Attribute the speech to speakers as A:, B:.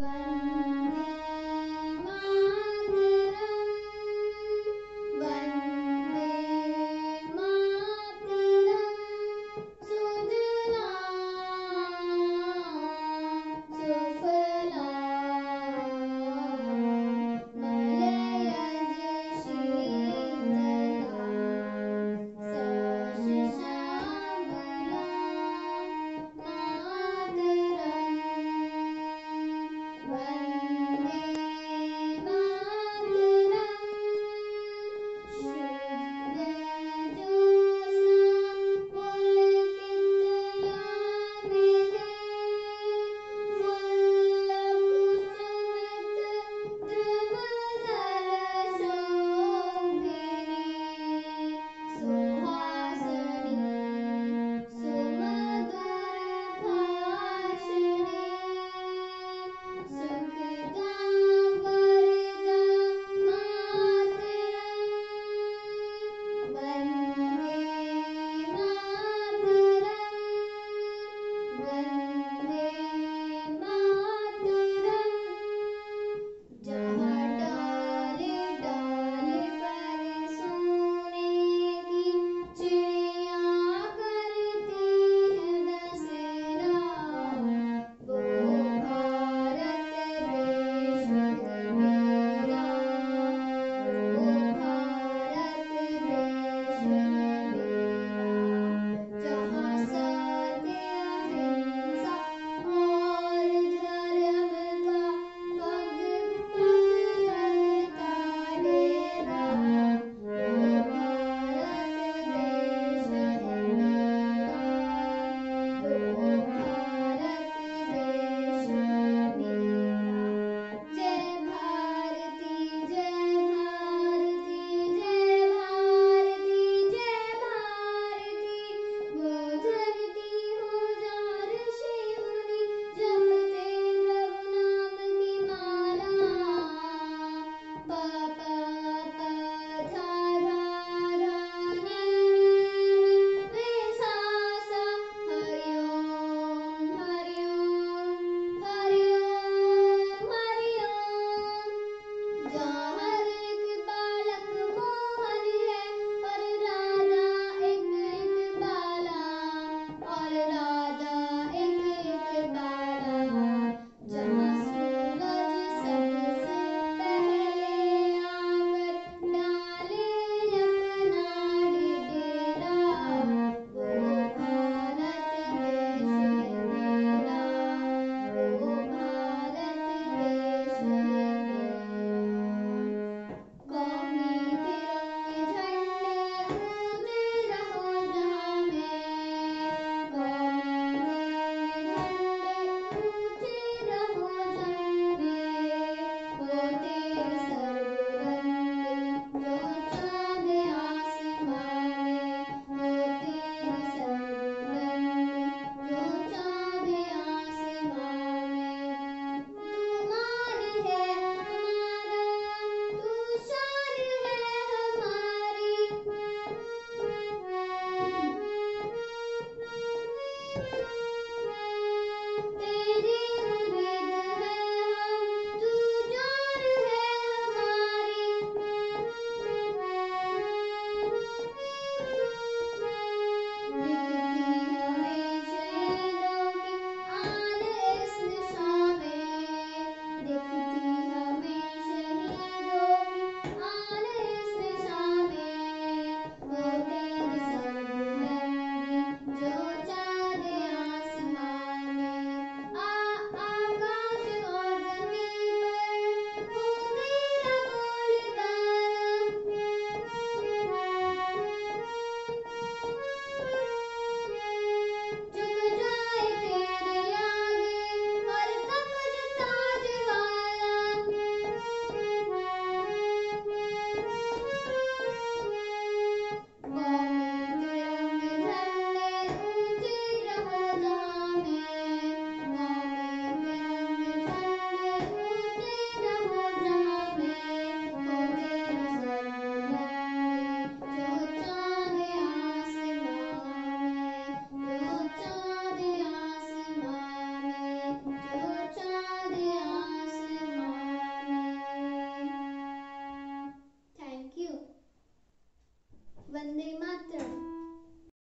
A: Bye.